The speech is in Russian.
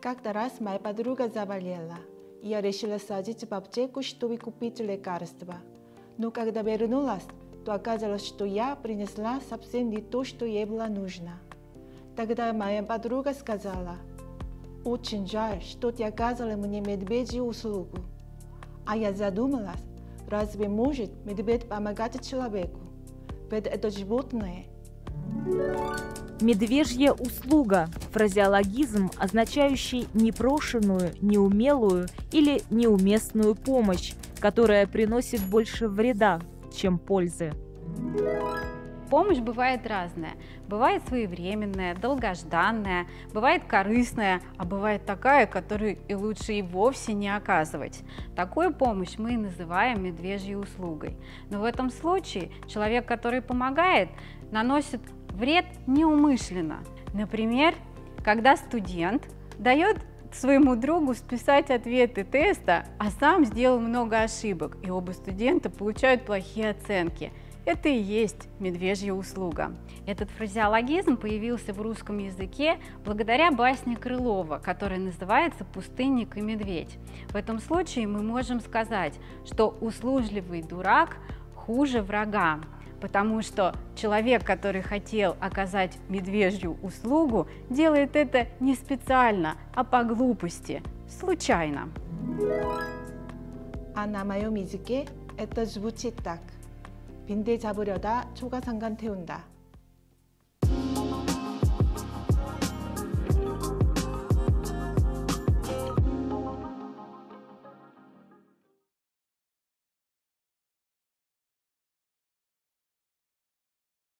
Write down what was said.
Как-то раз моя подруга заболела. Я решила садить в аптеку, чтобы купить лекарства. Но когда вернулась, то оказалось, что я принесла совсем не то, что ей было нужно. Тогда моя подруга сказала, «Очень жаль, что ты оказала мне медвежью услугу». А я задумалась, разве может медведь помогать человеку? Ведь это животное. Медвежья услуга – фразеологизм, означающий непрошенную, неумелую или неуместную помощь, которая приносит больше вреда, чем пользы. Помощь бывает разная. Бывает своевременная, долгожданная, бывает корыстная, а бывает такая, которую и лучше и вовсе не оказывать. Такую помощь мы и называем медвежьей услугой. Но в этом случае человек, который помогает, наносит вред неумышленно. Например, когда студент дает своему другу списать ответы теста, а сам сделал много ошибок, и оба студента получают плохие оценки – это и есть медвежья услуга. Этот фразеологизм появился в русском языке благодаря басне Крылова, которая называется «Пустынник и медведь». В этом случае мы можем сказать, что услужливый дурак хуже врага, потому что человек, который хотел оказать медвежью услугу, делает это не специально, а по глупости, случайно. А на моем языке это звучит так. 빈대 잡으려다 초가상간 태운다.